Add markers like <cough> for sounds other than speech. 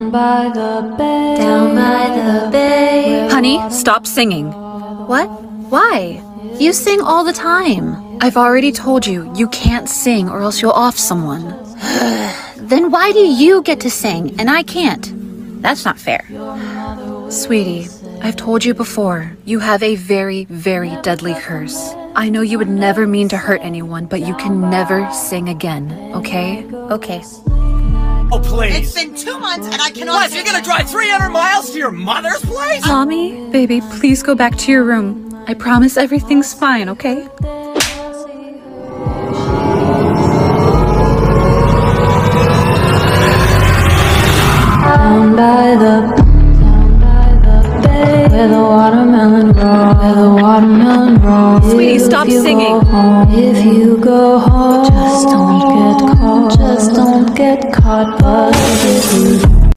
by the bay. Down by the bay. Honey, stop singing. What? Why? You sing all the time. I've already told you, you can't sing or else you'll off someone. <sighs> Then why do you get to sing and I can't? That's not fair. Sweetie, I've told you before, you have a very, very deadly curse. I know you would never mean to hurt anyone, but you can never sing again, okay? Okay. Oh, please. It's been two months and I cannot. What, you're gonna drive 300 miles to your mother's place? Mommy, baby, please go back to your room. I promise everything's fine, okay? Down by the down by the bay, where the watermelon grows, where the watermelon grows. Sweetie, If stop singing. home, if you go home, just don't get caught. If you